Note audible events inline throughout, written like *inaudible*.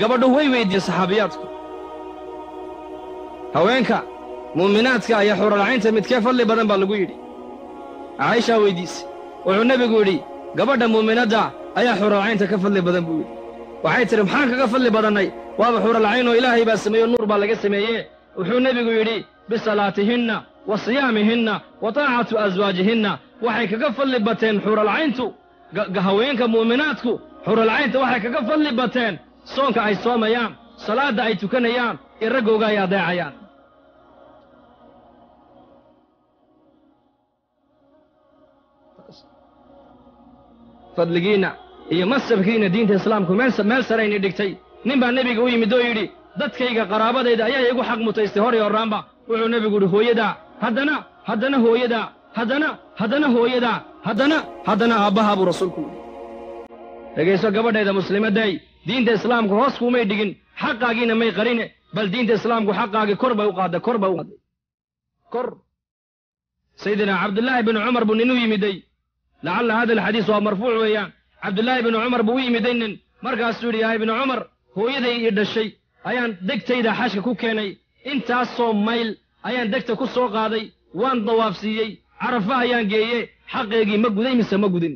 gabadhu way weydiiyeen saxaabiyaadku. Haweenka muuminaadka ayaa xuralcaynta midkee fadli badan baa lagu yidhi. Caaishaa weyddiisay wuxuu nebigu yidhi gabadha muuminadda ayaa xuralcaynta ka fadli badan buu yidhi. Waxay tidhi maxaan kaga fadli badannay? Waaba xuralcayn oo ilaahay baa sameeyo nuur baa laga sameeye wuxuu nebigu yidhi bisalaatihinna wa siyaamihinna wa taacatu aswaajihinna waxay kaga fadli bateen xuralcayntu haweenka muuminaadku xuralcaynta waxay kaga fadli bateen. Soonka ay soomayaan salaadda ay tukanayaan iyo raggooga ay adeecayaan. Fadligiinna iyo masabkiinna diinta islaamku meel sarayni dhigtay. Nin baa nebiga u yimid oo yidhi dadkayga qaraabadayda ayaa igu xaq mutaystay hor iyo horraanba. Wuxuu nebigu yidhi hooyadaa haddana haddana hooyadaa haddana haddana hooyadaa haddana haddana aabbahaa buu rasuulku dhegayso gabadhayda muslimadday diinta islaamku hoos kuumay dhigin xaqaagiina may qarine bal diinta islaamku xaqaagii kor bay u qaadday kor bay u qaadday kor sayidina cabdullaahi binu cumar buu nin u yimiday lacalla hada alxadiis waa marfuuc weeyaan cabdullaahi binu cumar buu u yimiday nin markaasuu yidhi yahay binu cumar hooyaday ii dhashay ayaan degtayda xashka ku keenay intaasoo mayl ayaan degta ku soo qaaday waan dawaafsiiyey carafa ayaan geeye xaqeegii ma guday mise ma gudin.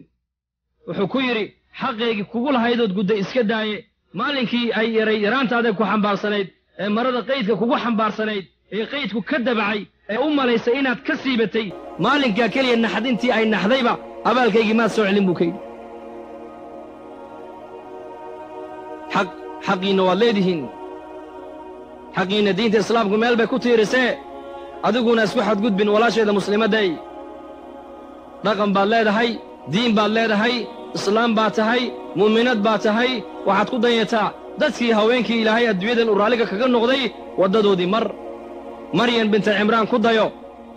Wuxuu ku yidhi xaqeygii kugu lahaydood gudday iska daaye. Maalinkii ay yaray yaraantaadee ku xambaarsanayd ee marada qaydka kugu xambaarsanayd ee qaydku ka dabacay ee u malaysay inaad ka siibatay. Maalinkaa keliya naxdintii ay naxdayba abaalkaygii maad soo celin buu ka yidhi. Xaq xaqiinna waad leedihiin. Xaqiinna diinta islaamku meel bay ku tiirisee. Adiguna isku xadgudbin walaasheeda muslimadday dhaqan baad leedahay diin baad leedahay islaam baad tahay mu'minad baad tahay waxaad ku danyataa dadkii haweenkii ilaahay adduunyadan uu raalliga kaga noqday waddadoodii mar. Maryan binta cimraan ku dayo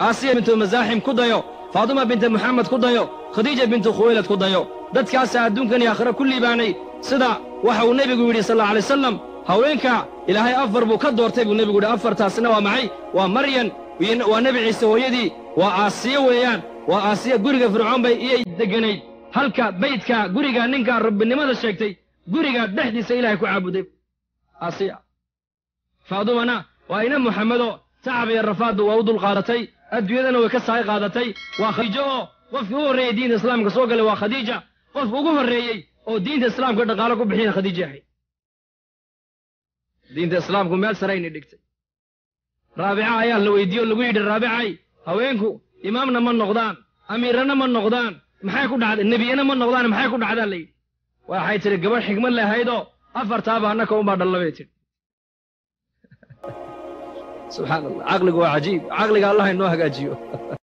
aasiya bintu masaaxim ku dayo faaduma binta muxamed ku dayo khadiija bintu khuwaylad ku dayo. Dadkaasaa adduunkan iyo aakhira ku liibaanay sida waxa uu nebigu yidhi sal alla alay wasalam haweenka ilaahay afar buu ka doortay buu nebigu yidhi. Afartaasna waa maxay? Waa maryan waa nebi ciise hooyadii. Waa aasiya weeyaan waa aasiya guriga fircoon bay iyay degganayd. Halka baydka guriga ninkaa rabbinimada sheegtay guriga dhexdiisa ilaahay ku caabuday. Aasiya faadumana waa ina muxamedo tacab iyo rafaadba waa u dulqaadatay adduunyadana way ka saay qaadatay. Waa khadiijo oo qofkii u horreeyey diinta islaamka soo galay waa khadiija. Qofka ugu horreeyey oo diinta islaamka dhaqaalo ku bixiyana khadiija ahayd diinta islaamku meel sarayni dhigtay. Raabica ayaa la weydiiye lagu yidhi raabicay haweenku imaamna ma noqdaan amiirana ma noqdaan maxay ku dhacday nebiyana ma noqdaan maxay ku dhacdaan la yidhi waxay tidhi gabadh xigmad lahaydoo afartaaba annaka unbaa dhalla bay tidhi. *laughs* Subxaan allah caqligu waa cajiib caqliga allah inoo hagaajiyo *laughs*